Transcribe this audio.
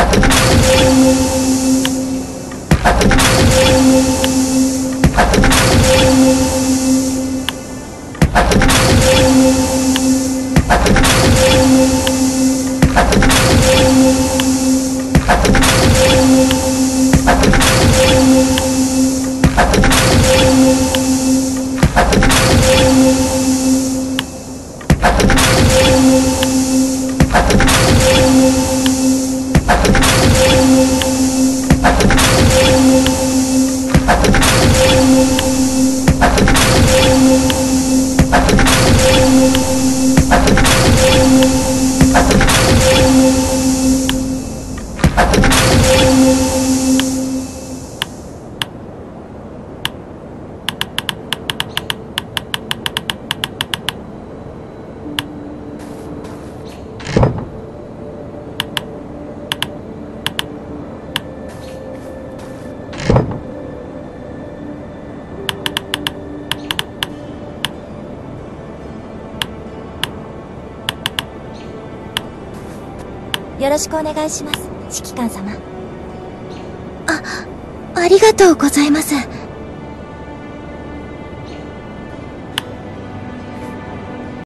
you. よろしくお願いします。指揮官様。あありがとうございます。